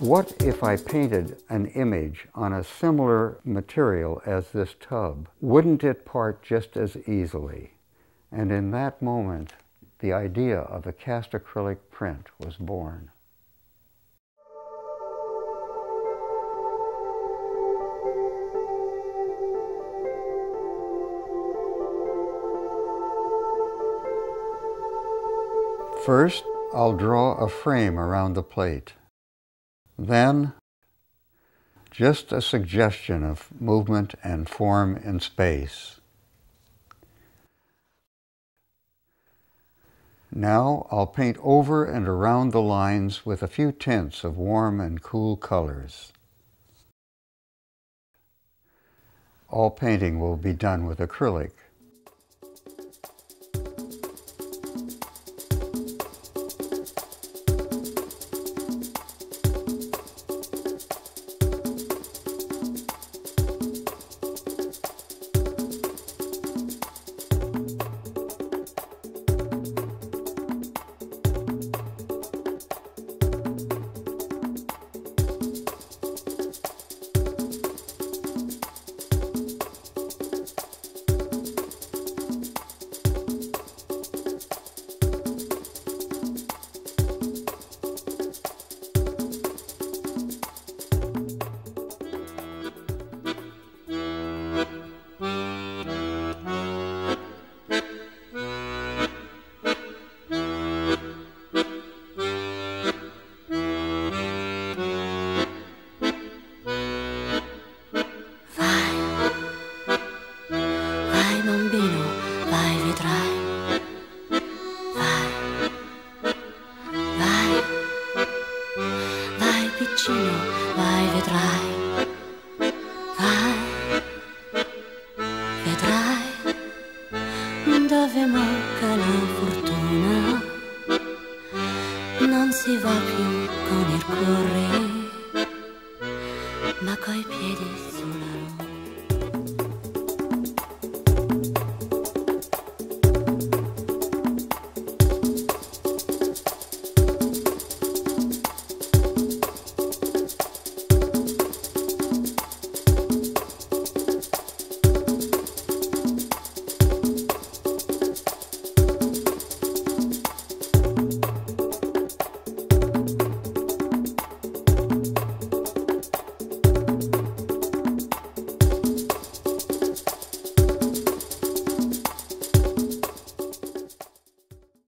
what if I painted an image on a similar material as this tub? Wouldn't it part just as easily? And in that moment, the idea of a cast acrylic print was born. First, I'll draw a frame around the plate. Then, just a suggestion of movement and form in space. Now I'll paint over and around the lines with a few tints of warm and cool colors. All painting will be done with acrylic. Vai, vedrai, vai, vedrai dove manca la fortuna, non si va più con il cuore, ma coi piedi sulla